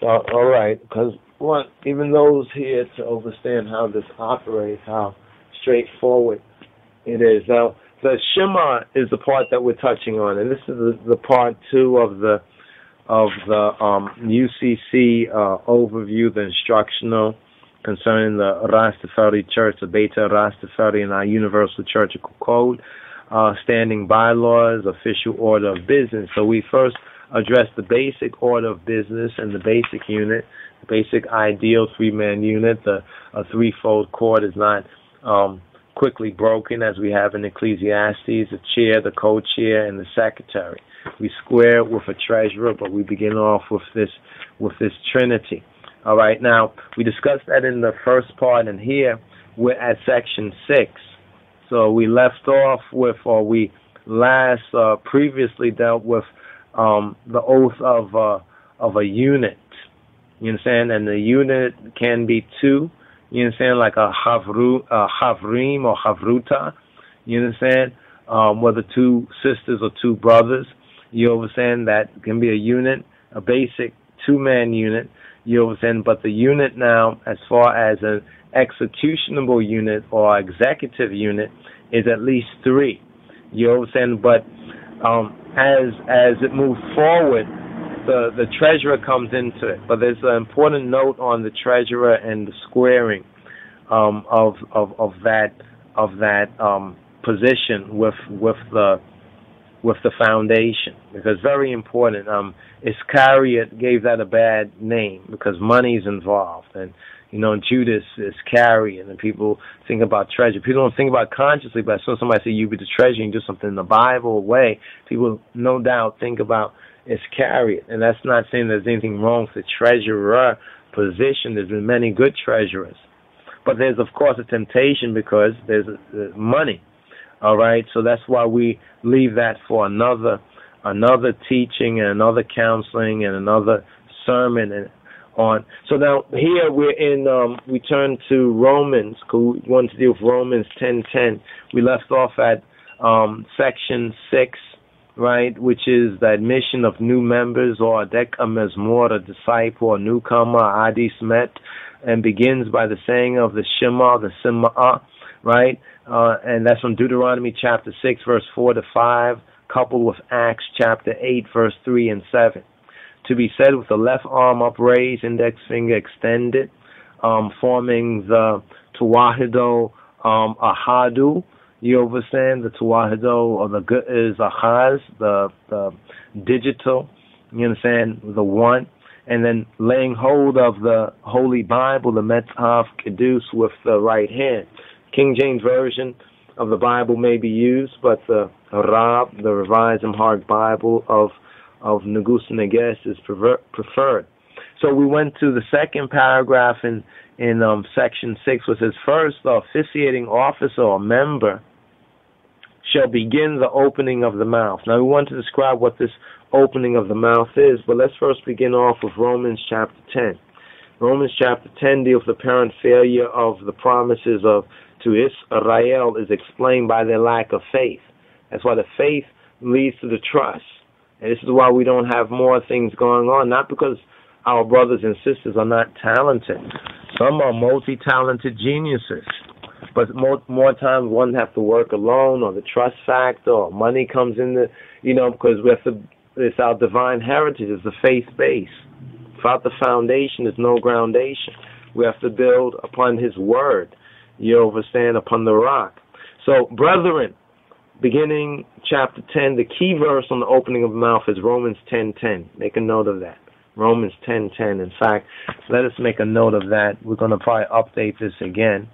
So, all right, because want even those here to understand how this operates, how straightforward it is. Now, the Shema is the part that we're touching on, and this is the, the part two of the of the um, UCC uh, overview, the instructional concerning the Rastafari Church, the Beta Rastafari, and our Universal Churchical Code, uh, standing bylaws, official order of business. So we first address the basic order of business and the basic unit, the basic ideal three-man unit. The a threefold cord is not um, quickly broken as we have in Ecclesiastes, the chair, the co-chair, and the secretary. We square with a treasurer, but we begin off with this with this trinity. All right. Now we discussed that in the first part, and here we're at section six. So we left off with, or we last uh, previously dealt with um, the oath of uh, of a unit. You understand? And the unit can be two. You understand? Like a havru, a havrim or havruta. You understand? Um, whether two sisters or two brothers. You understand? That can be a unit, a basic two-man unit. You understand? But the unit now, as far as an executionable unit or executive unit, is at least three. You understand? But um, as as it moves forward, the the treasurer comes into it. But there's an important note on the treasurer and the squaring um, of of of that of that um, position with with the with the foundation because very important. Um, Iscariot gave that a bad name because money's involved and you know, Judas is carrying, and people think about treasure. People don't think about consciously, but soon as somebody say you be the treasure and do something in the Bible way, people no doubt think about Iscariot. And that's not saying there's anything wrong with the treasurer position. There's been many good treasurers. But there's, of course, a temptation because there's uh, money. All right, so that's why we leave that for another another teaching and another counseling and another sermon and on. So now here we're in. Um, we turn to Romans. Cause We want to deal with Romans ten ten. We left off at um, section six, right, which is the admission of new members or dek more a disciple, a newcomer, adis met, and begins by the saying of the Shema, the Sima'ah, right, uh, and that's from Deuteronomy chapter six, verse four to five, coupled with Acts chapter eight, verse three and seven to be said with the left arm upraised, index finger extended, um, forming the Tewahedo um, Ahadu. You understand the Tewahedo or the good is Ahaz, the, the digital. You understand the one, and then laying hold of the Holy Bible, the Metaf Kedus, with the right hand. King James version of the Bible may be used, but the Arab, the Revised Amharic Bible of of Negus Neges is preferred. So we went to the second paragraph in in um, section six, which says, First, the officiating officer or member shall begin the opening of the mouth. Now, we want to describe what this opening of the mouth is, but let's first begin off with Romans chapter 10. Romans chapter 10 deals with the apparent failure of the promises of to Israel is explained by their lack of faith. That's why the faith leads to the trust. And this is why we don't have more things going on, not because our brothers and sisters are not talented. Some are multi-talented geniuses. But more, more times one have to work alone or the trust factor or money comes in the, you know, because we have to, it's our divine heritage, it's the faith base. Without the foundation, there's no groundation. We have to build upon His Word. You understand, upon the rock. So, brethren, beginning chapter 10, the key verse on the opening of the mouth is Romans 10:10. Make a note of that. Romans 10:10. In fact, let us make a note of that. We're going to probably update this again,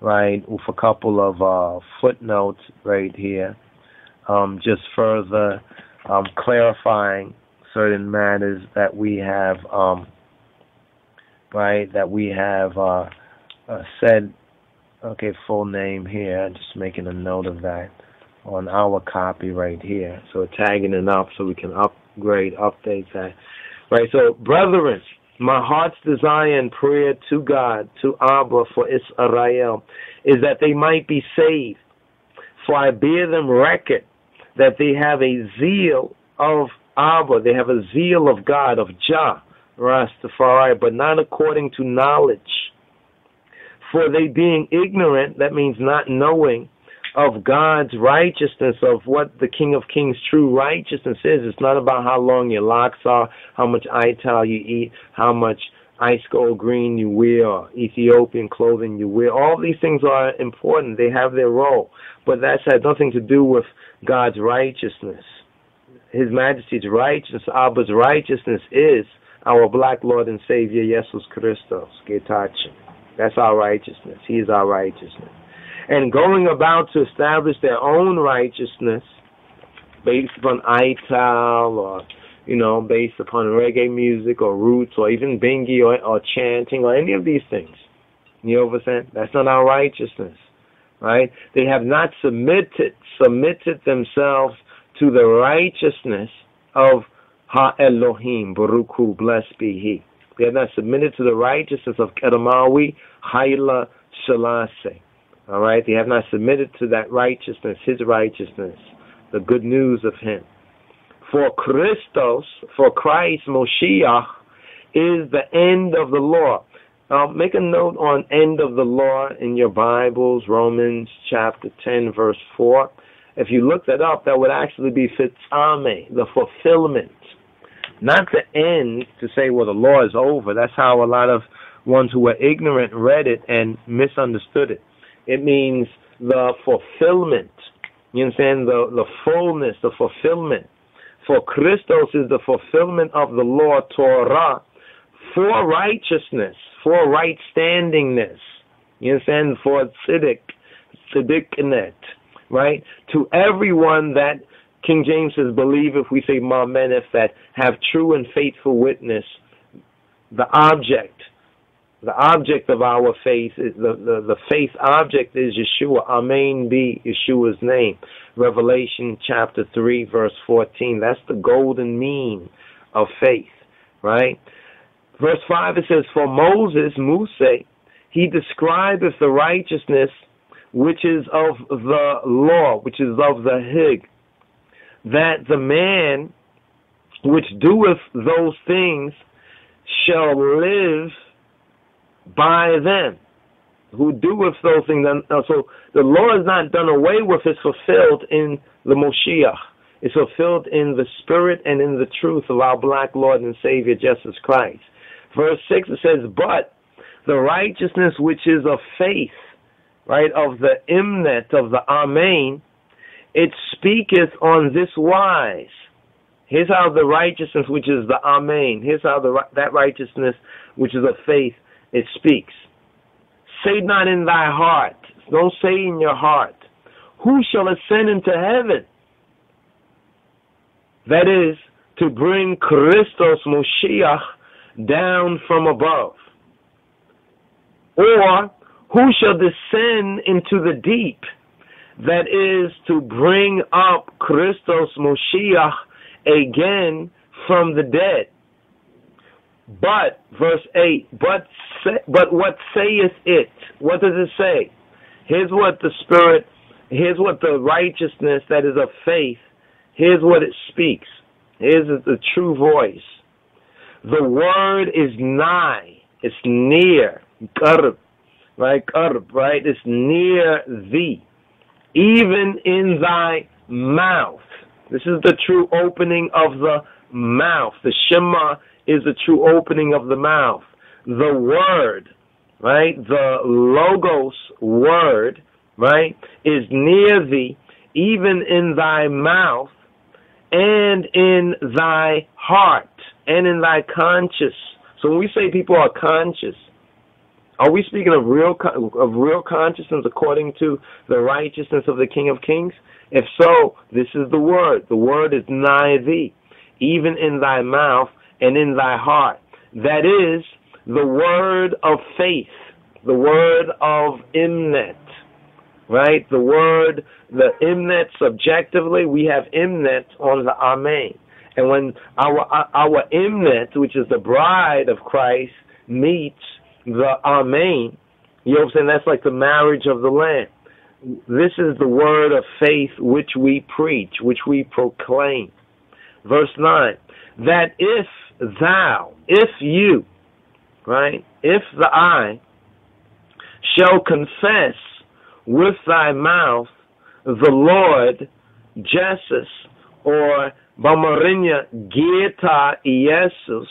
right, with a couple of uh, footnotes right here, um, just further um, clarifying certain matters that we have, um, right, that we have uh, uh, said. Okay, full name here. Just making a note of that on our copy right here. So tagging it up so we can upgrade, update that. Right, so brethren, my heart's desire and prayer to God, to Abba for Israel, is that they might be saved. For I bear them record that they have a zeal of Abba, they have a zeal of God, of Jah, Rastafari, but not according to knowledge. For they being ignorant, that means not knowing of God's righteousness, of what the King of Kings' true righteousness is. It's not about how long your locks are, how much ital you eat, how much ice gold green you wear, Ethiopian clothing you wear. All these things are important. They have their role. But that has nothing to do with God's righteousness. His Majesty's righteousness, Abba's righteousness is our black Lord and Savior, Jesus Christos, Getachen. That's our righteousness. He is our righteousness. And going about to establish their own righteousness based upon Ital or, you know, based upon reggae music or roots or even bingi or, or chanting or any of these things. You understand? That's not our righteousness. Right? They have not submitted submitted themselves to the righteousness of Ha Elohim, Baruch Hu, blessed be He. They have not submitted to the righteousness of Kedamawi, Haile Selassie. All right? They have not submitted to that righteousness, His righteousness, the good news of Him. For Christos, for Christ, Moshiach, is the end of the law. Now, make a note on end of the law in your Bibles, Romans chapter 10, verse 4. If you look that up, that would actually be fitzame, the fulfillment not the end to say, well, the law is over. That's how a lot of ones who were ignorant read it and misunderstood it. It means the fulfillment. You understand? The, the fullness, the fulfillment. For Christos is the fulfillment of the law, Torah, for righteousness, for right standingness. You understand? For tziddik, tziddiknet, right? To everyone that King James says, believe if we say if that have true and faithful witness. The object, the object of our faith, is the, the, the faith object is Yeshua. Amen be Yeshua's name. Revelation chapter 3, verse 14. That's the golden mean of faith, right? Verse 5 it says, For Moses, Musa, he describeth the righteousness which is of the law, which is of the Hig, that the man which doeth those things shall live by them. Who doeth those things. Uh, so the law is not done away with, it's fulfilled in the Moshiach. It's fulfilled in the spirit and in the truth of our black Lord and Savior Jesus Christ. Verse 6 it says, But the righteousness which is of faith, right, of the imnet, of the Amen, it speaketh on this wise. Here's how the righteousness, which is the Amen, here's how the, that righteousness, which is of faith, it speaks. Say not in thy heart, don't say in your heart, who shall ascend into heaven? That is, to bring Christos Moshiach down from above. Or, who shall descend into the deep? that is to bring up Christos Moshiach again from the dead. But, verse 8, but, say, but what saith it? What does it say? Here's what the Spirit, here's what the righteousness that is of faith, here's what it speaks. Here's the true voice. The word is nigh, it's near, qarb, right? Qarb, right? It's near thee even in thy mouth. This is the true opening of the mouth. The Shema is the true opening of the mouth. The word, right? The logos word, right, is near thee, even in thy mouth and in thy heart and in thy conscience. So when we say people are conscious, are we speaking of real of real consciousness according to the righteousness of the King of Kings? If so, this is the word. The word is nigh thee, even in thy mouth and in thy heart. That is the word of faith, the word of imnet, right? The word, the imnet subjectively, we have imnet on the amen. And when our our imnet, which is the bride of Christ, meets the Amen. You know what I'm saying? That's like the marriage of the Lamb. This is the word of faith which we preach, which we proclaim. Verse 9. That if thou, if you, right, if the I shall confess with thy mouth the Lord Jesus or Bamarinya Geta Jesus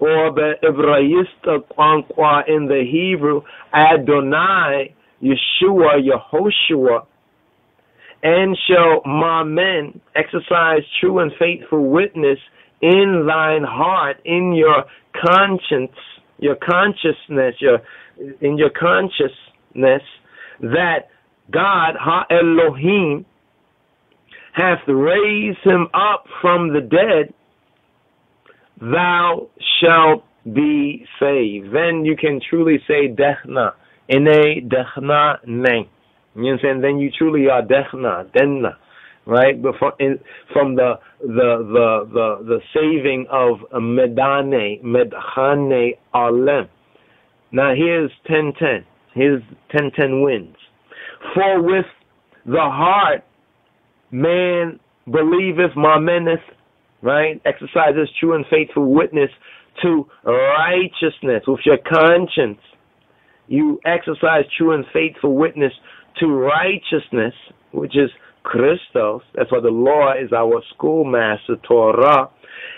or the Hebraista Kwankwa in the Hebrew Adonai Yeshua Yehoshua and shall my men exercise true and faithful witness in thine heart, in your conscience, your consciousness, your in your consciousness that God, Ha Elohim, hath raised him up from the dead, thou shalt be saved. Then you can truly say Dechna. Ine Dechna Ne. You saying? Then you truly are Dechna, Denna. Right? Before, in, from the, the, the, the, the saving of Medane, Medhane Alem. Now here's 1010. Here's 1010 wins. For with the heart man believeth, marmeneth, right? Exercises true and faithful witness to righteousness with your conscience. You exercise true and faithful witness to righteousness, which is Christos. That's why the law is our schoolmaster, Torah.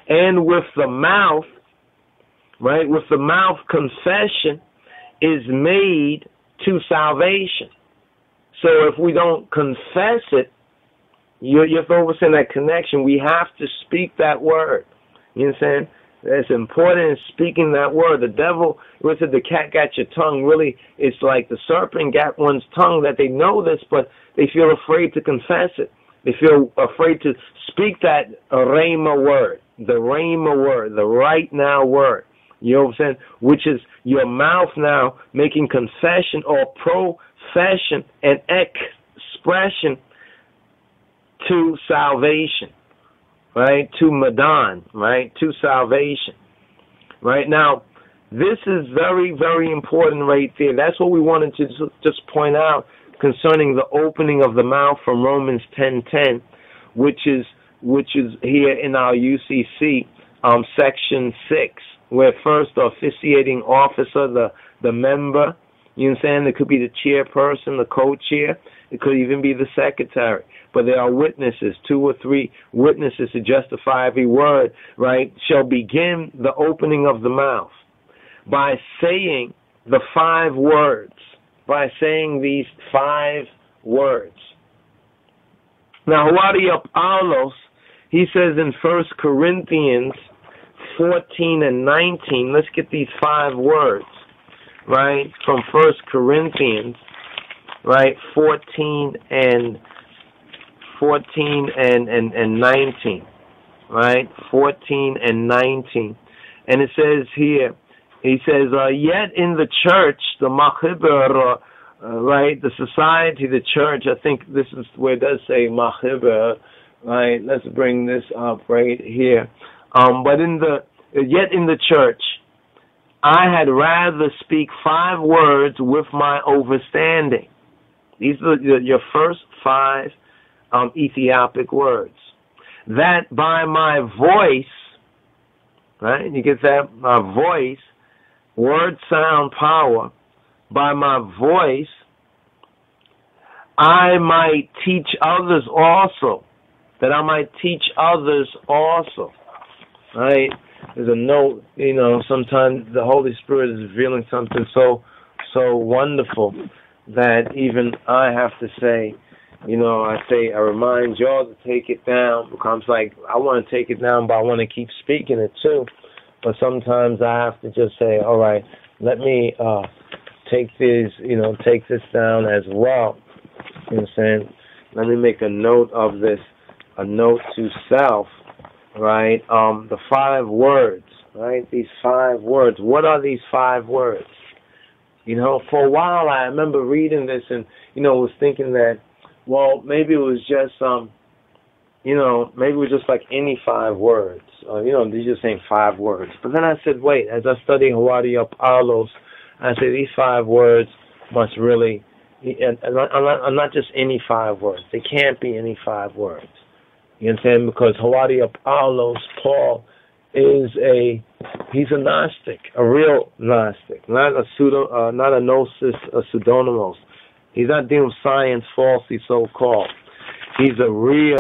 And with the mouth, right? With the mouth, confession is made to salvation. So if we don't confess it, you're, you have to understand that connection. We have to speak that word. You know I'm saying? It's important in speaking that word. The devil, was it the cat got your tongue? Really, it's like the serpent got one's tongue that they know this, but they feel afraid to confess it. They feel afraid to speak that rhema word, the rhema word, the right now word. You know what I'm saying? Which is your mouth now making confession or profession and expression to salvation, right? To Madan, right? To salvation, right? Now, this is very, very important right there. That's what we wanted to just point out concerning the opening of the mouth from Romans 10:10, which is which is here in our UCC um, section six where first the officiating officer, the the member, you know what I'm saying? It could be the chairperson, the co-chair. It could even be the secretary. But there are witnesses, two or three witnesses to justify every word, right? Shall begin the opening of the mouth by saying the five words, by saying these five words. Now, Huadi Apollos, he says in First Corinthians 14 and 19. Let's get these five words, right, from First Corinthians, right, 14 and 14 and, and, and 19, right, 14 and 19. And it says here, he says, uh, yet in the church, the machiber, uh, right, the society, the church, I think this is where it does say machiber, right, let's bring this up right here. Um, but in the yet in the church, I had rather speak five words with my overstanding. These are your first five um, Ethiopic words. That by my voice, right? You get that? My voice, word, sound, power. By my voice, I might teach others also. That I might teach others also. Right? There's a note, you know, sometimes the Holy Spirit is revealing something so so wonderful that even I have to say, you know, I say I remind y'all to take it down because I'm like I want to take it down, but I want to keep speaking it too. But sometimes I have to just say, all right, let me uh, take this, you know, take this down as well. You know what I'm saying? Let me make a note of this, a note to self right? Um, the five words, right? These five words. What are these five words? You know, for a while I remember reading this and, you know, was thinking that, well, maybe it was just, um, you know, maybe it was just like any five words. Uh, you know, these just saying five words. But then I said, wait, as I study Hawaii Apollos, I said these five words must really, and, and not, not just any five words. They can't be any five words. You understand? Because Hawaii Apollos, Paul, is a he's a Gnostic, a real Gnostic, not a pseudo, uh, not a gnosis, a pseudonymos. He's not dealing with science falsely so called. He's a real